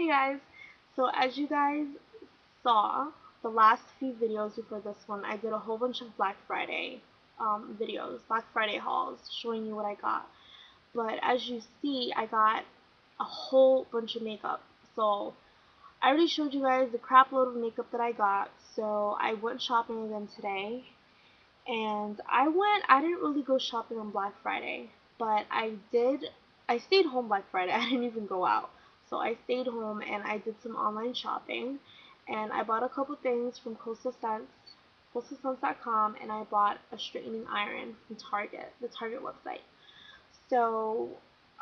Hey guys, so as you guys saw, the last few videos before this one, I did a whole bunch of Black Friday um, videos, Black Friday hauls, showing you what I got. But as you see, I got a whole bunch of makeup. So I already showed you guys the crap load of makeup that I got. So I went shopping again today. And I went, I didn't really go shopping on Black Friday. But I did, I stayed home Black Friday. I didn't even go out. So I stayed home and I did some online shopping. And I bought a couple things from Coastal Scents, coastalscents.com, and I bought a straightening iron from Target, the Target website. So,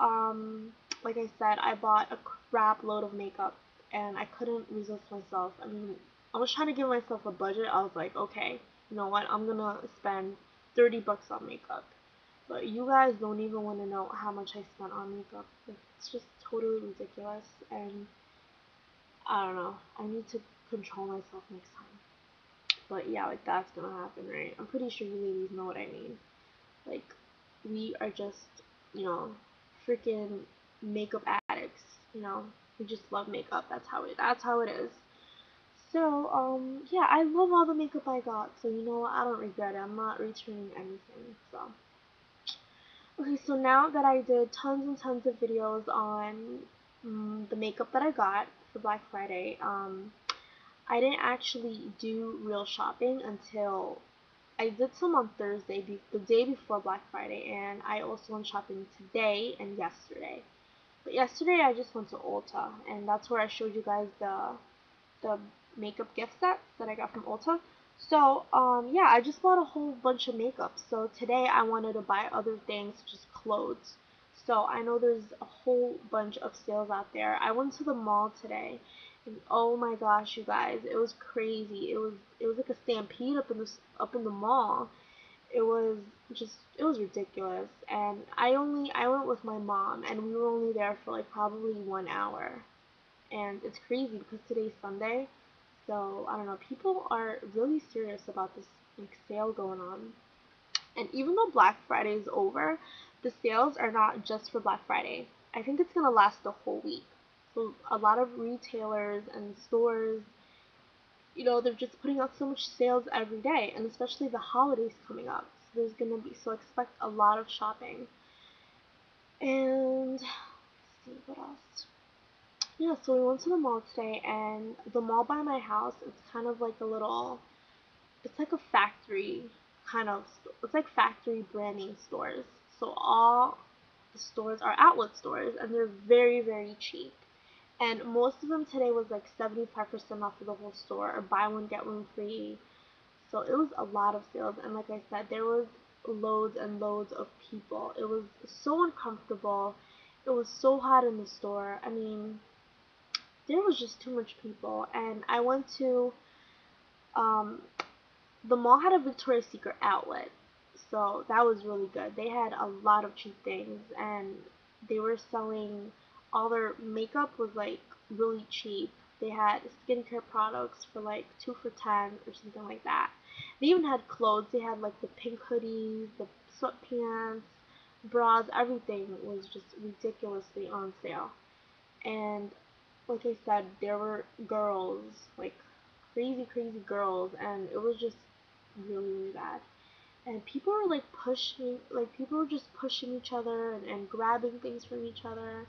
um, like I said, I bought a crap load of makeup and I couldn't resist myself. I mean, I was trying to give myself a budget. I was like, okay, you know what? I'm gonna spend 30 bucks on makeup. But you guys don't even want to know how much I spent on makeup. It's just totally ridiculous and I don't know. I need to control myself next time. But yeah, like that's gonna happen, right? I'm pretty sure you ladies know what I mean. Like, we are just, you know, freaking makeup addicts, you know? We just love makeup. That's how it that's how it is. So, um, yeah, I love all the makeup I got, so you know I don't regret it. I'm not returning anything, so. Okay, so now that I did tons and tons of videos on um, the makeup that I got for Black Friday, um, I didn't actually do real shopping until I did some on Thursday, be the day before Black Friday, and I also went shopping today and yesterday. But yesterday I just went to Ulta, and that's where I showed you guys the the makeup gift sets that I got from Ulta. So, um, yeah, I just bought a whole bunch of makeup. So today I wanted to buy other things, just clothes. So I know there's a whole bunch of sales out there. I went to the mall today, and oh my gosh, you guys, it was crazy. It was it was like a stampede up in the up in the mall. It was just it was ridiculous. And I only I went with my mom, and we were only there for like probably one hour. And it's crazy because today's Sunday, so I don't know. People are really serious about this like sale going on. And even though Black Friday is over, the sales are not just for Black Friday. I think it's gonna last the whole week. So a lot of retailers and stores, you know, they're just putting out so much sales every day, and especially the holidays coming up. So there's gonna be so expect a lot of shopping. And let's see what else. Yeah, so we went to the mall today, and the mall by my house, it's kind of like a little, it's like a factory kind of, it's like factory branding stores. So all the stores are outlet stores, and they're very, very cheap. And most of them today was like 75% off of the whole store, or buy one, get one free. So it was a lot of sales, and like I said, there was loads and loads of people. It was so uncomfortable. It was so hot in the store. I mean, there was just too much people and I went to um, the mall had a Victoria's Secret outlet so that was really good. They had a lot of cheap things and they were selling all their makeup was like really cheap. They had skincare products for like two for ten or something like that. They even had clothes. They had like the pink hoodies the sweatpants bras. Everything was just ridiculously on sale. And like I said, there were girls, like crazy, crazy girls, and it was just really, really bad. And people were like pushing, like people were just pushing each other and, and grabbing things from each other.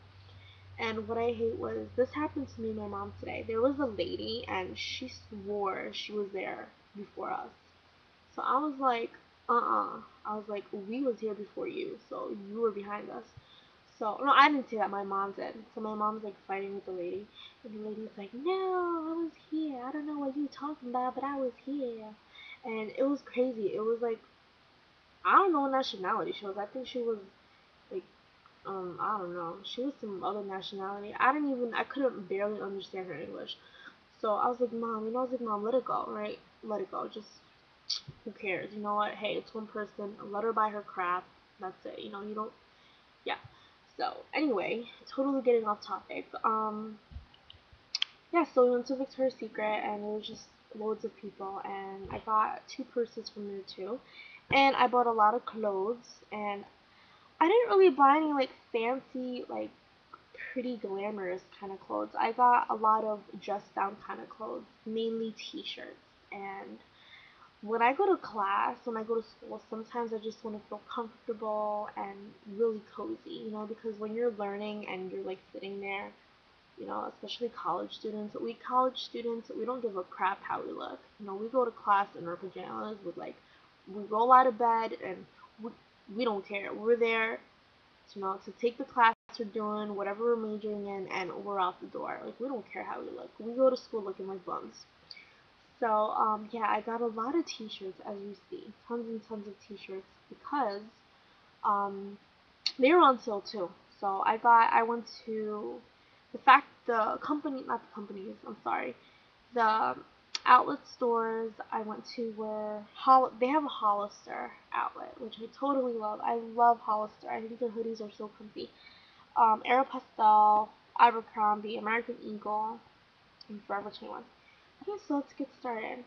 And what I hate was this happened to me and my mom today. There was a lady and she swore she was there before us. So I was like, uh-uh. I was like, we was here before you, so you were behind us. So, no, I didn't see that. My mom did. So my mom's like fighting with the lady, and the lady's like, "No, I was here. I don't know what you're talking about, but I was here." And it was crazy. It was like, I don't know what nationality she was. I think she was like, um, I don't know. She was some other nationality. I didn't even. I couldn't barely understand her English. So I was like, Mom, you know, I was like, Mom, let it go, right? Let it go. Just who cares? You know what? Hey, it's one person. Let her buy her crap. That's it. You know, you don't. Yeah. So anyway, totally getting off topic. Um, yeah, so we went to Victoria's Secret and it was just loads of people and I got two purses from there too. And I bought a lot of clothes and I didn't really buy any like fancy like pretty glamorous kind of clothes. I got a lot of dress down kind of clothes, mainly t-shirts. And when I go to class, when I go to school, sometimes I just want to feel comfortable and really cozy, you know, because when you're learning and you're like sitting there, you know, especially college students, we college students, we don't give a crap how we look. You know, we go to class in our pajamas with like, we roll out of bed and we, we don't care. We're there, you know, to take the class we're doing, whatever we're majoring in, and we're out the door. Like, we don't care how we look. We go to school looking like bums. So, um, yeah, I got a lot of t-shirts, as you see. Tons and tons of t-shirts because, um, they were on sale too. So I got, I went to, the fact, the company, not the companies, I'm sorry, the outlet stores I went to were, Hol they have a Hollister outlet, which I totally love. I love Hollister. I think their hoodies are so comfy. Um, Aeropostale, Abercrombie, American Eagle, and Forever 21. Okay, so let's get started.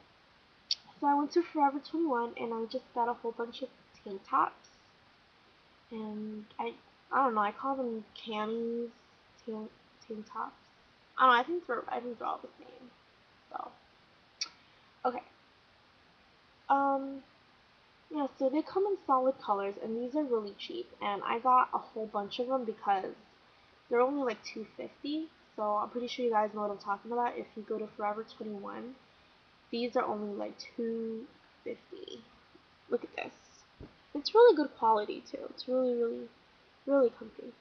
So I went to Forever 21 and I just got a whole bunch of tank tops. And I I don't know, I call them camis, tank tank tops. I don't know, I think they're I think they're all the same. So okay. Um yeah, so they come in solid colors and these are really cheap and I got a whole bunch of them because they're only like 250 so I'm pretty sure you guys know what I'm talking about. If you go to Forever 21, these are only like 250. Look at this. It's really good quality too. It's really, really, really comfy.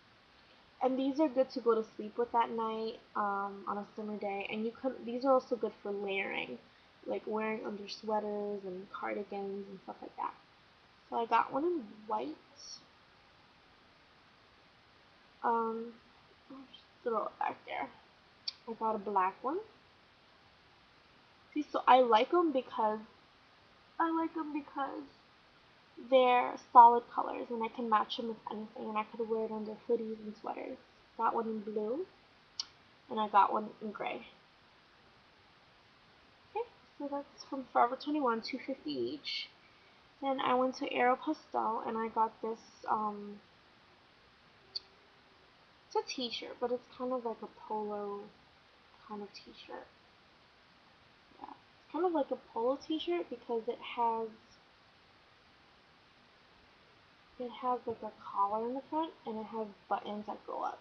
And these are good to go to sleep with at night um, on a summer day. And you can. These are also good for layering, like wearing under sweaters and cardigans and stuff like that. So I got one in white. Um, throw it back there. I got a black one. See, so I like them because I like them because they're solid colors and I can match them with anything and I could wear it under hoodies and sweaters. Got one in blue and I got one in gray. Okay, so that's from Forever 21, 250 each. Then I went to Aeropostale and I got this um, it's a t-shirt, but it's kind of like a polo kind of t-shirt. Yeah, it's kind of like a polo t-shirt because it has it has like a collar in the front and it has buttons that go up.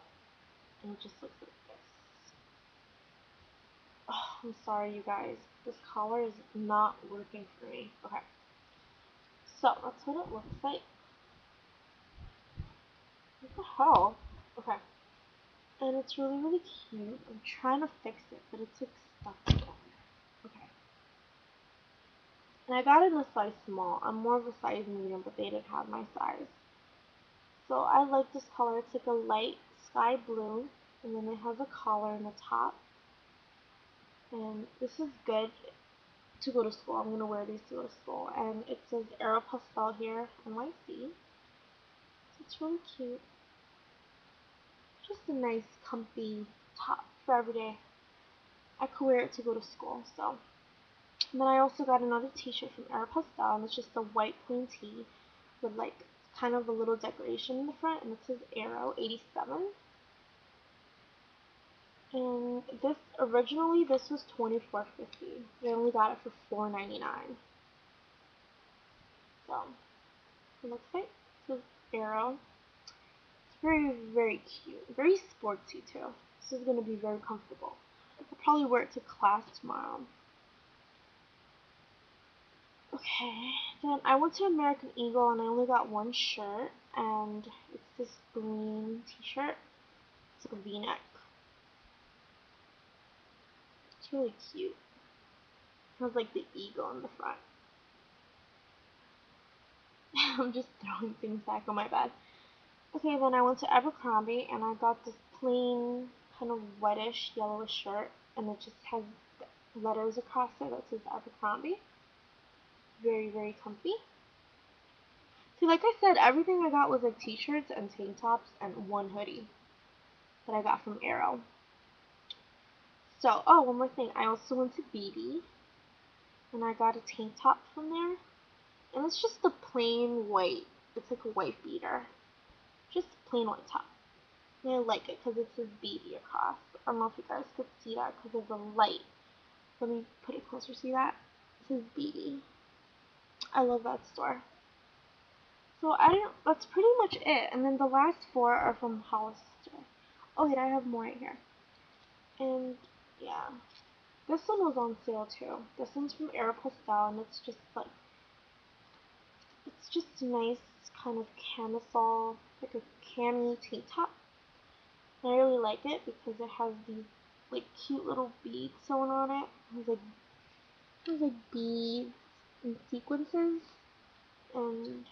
And it just looks like this. Oh, I'm sorry you guys. This collar is not working for me. Okay. So that's what it looks like. What the hell? Okay and it's really really cute. I'm trying to fix it, but it's like stuck. Okay. And I got it in a size small. I'm more of a size medium, but they didn't have my size. So I like this color. It's like a light sky blue, and then it has a collar in the top. And this is good to go to school. I'm gonna wear these to go to school. And it says Aeropostale here, NYC. So it's really cute just a nice comfy top for every day. I could wear it to go to school, so. And then I also got another t-shirt from Aeropostale, and it's just a white plain tee with like kind of a little decoration in the front, and it says Aero 87. And this, originally, this was $24.50. I only got it for $4.99. So, it looks like it says Aero very, very cute. Very sporty too. This is going to be very comfortable. I'll probably wear it to class tomorrow. Okay, then I went to American Eagle and I only got one shirt and it's this green t-shirt. It's like a v-neck. It's really cute. It has like the eagle in the front. I'm just throwing things back on my bed. Okay, then I went to Abercrombie and I got this plain kind of whitish yellowish shirt and it just has letters across it that says Abercrombie. Very, very comfy. See, like I said, everything I got was like t-shirts and tank tops and one hoodie that I got from Aero. So, oh, one more thing. I also went to Bebe and I got a tank top from there. And it's just a plain white, it's like a white beater just plain white top. And I like it because it says baby across. I don't know if you guys could see that because of the light. Let me put it closer. See that? It says baby. I love that store. So I don't. That's pretty much it. And then the last four are from Hollister. Oh wait, I have more right here. And yeah, this one was on sale too. This one's from Aeropostale, and it's just like it's just a nice kind of camisole, like a cami tank top. And I really like it because it has these like cute little beads sewn on it. It has like it has like beads and sequences and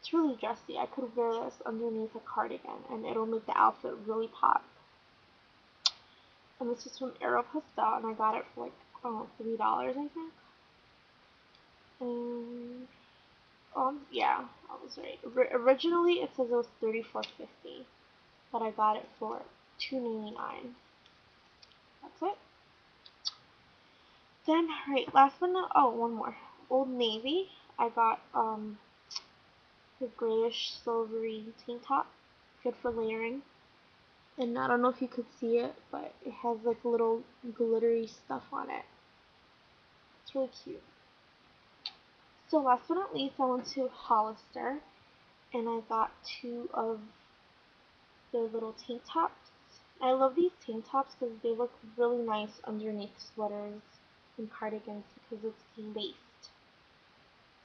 it's really dressy. I could wear this underneath a cardigan and it'll make the outfit really pop. And this is from Aeropostale and I got it for like, I don't know, $3 I think. And, um, yeah, I was right. R originally it says it was $34.50, but I got it for $2.99. That's it. Then, right, last but not, oh, one more. Old Navy. I got, um, the grayish silvery tank top. Good for layering. And I don't know if you could see it, but it has like little glittery stuff on it. It's really cute. So last but not least, I went to Hollister and I got two of their little tank tops. I love these tank tops because they look really nice underneath sweaters and cardigans because it's laced.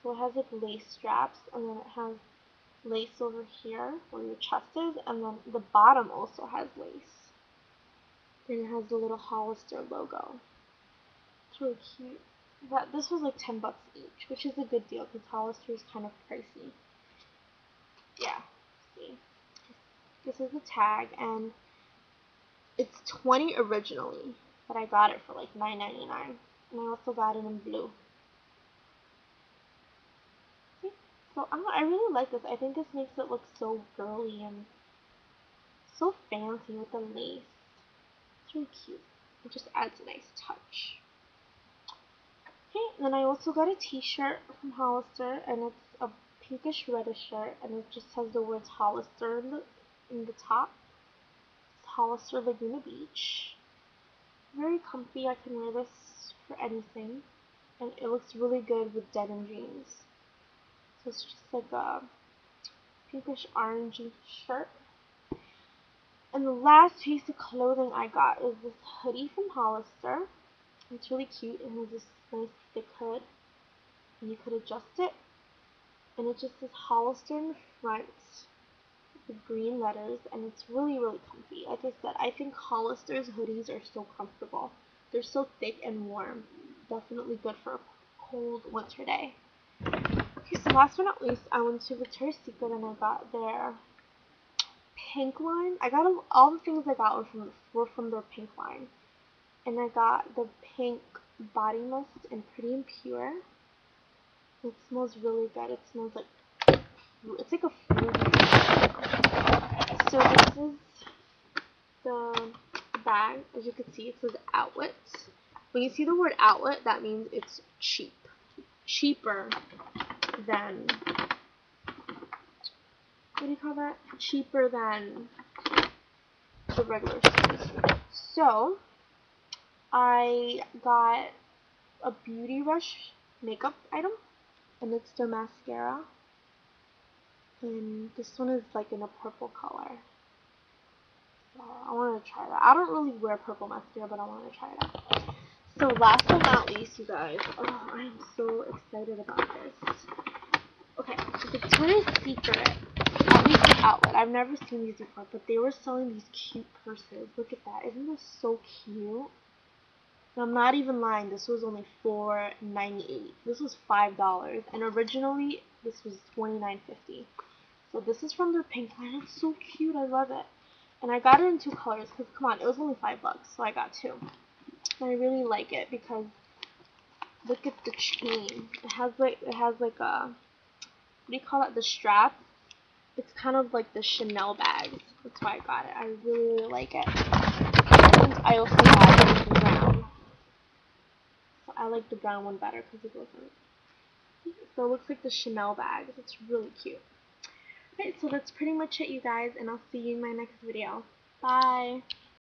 So it has like lace straps and then it has lace over here where your chest is and then the bottom also has lace. And it has the little Hollister logo. It's really cute. But this was like 10 bucks each, which is a good deal because Hollister is kind of pricey. Yeah, see. This is the tag and it's 20 originally, but I got it for like 9.99. And I also got it in blue. See? So I'm, I really like this. I think this makes it look so girly and so fancy with the lace. It's really cute. It just adds a nice touch. Okay, and then I also got a t-shirt from Hollister, and it's a pinkish reddish shirt, and it just has the words Hollister in the, in the top. It's Hollister Laguna Beach. Very comfy. I can wear this for anything, and it looks really good with denim jeans. So it's just like a pinkish orangey shirt. And the last piece of clothing I got is this hoodie from Hollister. It's really cute. It has this nice thick hood. And you could adjust it. And it just says Hollister in front with green letters. And it's really, really comfy. Like I said, I think Hollister's hoodies are so comfortable. They're so thick and warm. Definitely good for a cold winter day. Okay, so last but not least, I went to Victoria's Secret and I got their pink line. I got a, all the things I got were from were from their pink line, and I got the pink body mist and Pretty and Pure. It smells really good. It smells like it's like a fruit. So this is the bag. As you can see, it says outlet. When you see the word outlet, that means it's cheap, cheaper than what do you call that? Cheaper than the regular stores. So I got a Beauty Rush makeup item, and it's the mascara. And this one is like in a purple color. So I want to try that. I don't really wear purple mascara, but I want to try it out. So last but not least, you guys, oh, I am so excited about this. Okay, so Victoria's Secret, the outlet, I've never seen these before, but they were selling these cute purses. Look at that. Isn't this so cute? I'm not even lying, this was only $4.98. This was $5, and originally this was $29.50. So this is from their pink line. It's so cute. I love it. And I got it in two colors because, come on, it was only 5 bucks, so I got two. And I really like it because look at the chain. It has like it has like a what do you call it? The strap. It's kind of like the Chanel bags. That's why I got it. I really, really like it. And I also got it in brown. So I like the brown one better because it goes on. So it looks like the Chanel bags. It's really cute. Alright, so that's pretty much it you guys, and I'll see you in my next video. Bye!